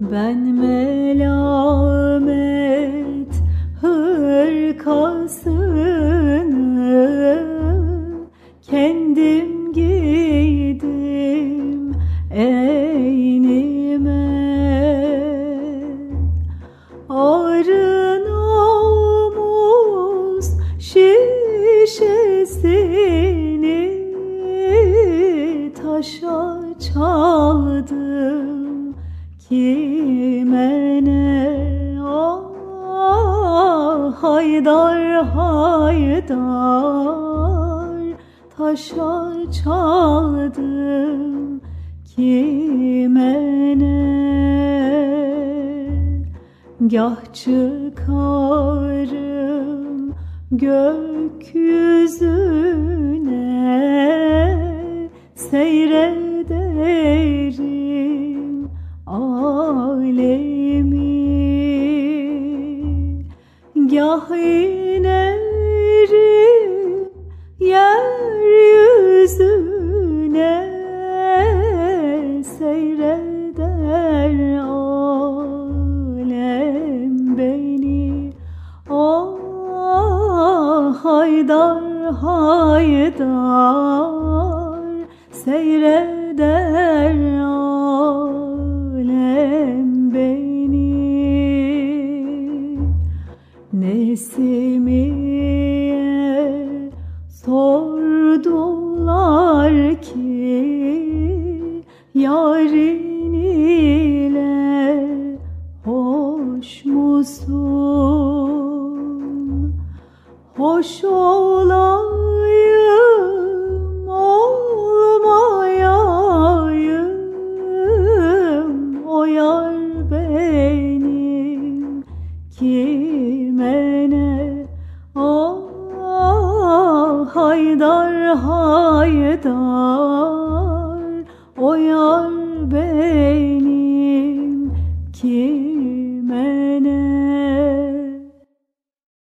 Ben melamet hırkasını kendim giydim eynime. Arı namus şişesini taşa çaldım kime ne ah haydar haydar taşa çaldım kime ne Gah çıkarım gökyüzüne Seyrederim alemi. Gah inerim yeryüzüne Seyreder alem beni. Ah haydar haydar Seyreder Nesimiye sordular ki Yarın ile hoş musun? Hoş olayım, olmayayım O yar benim kime Haydar haydar o yar benim kim?